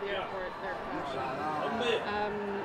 the airport, their. Um,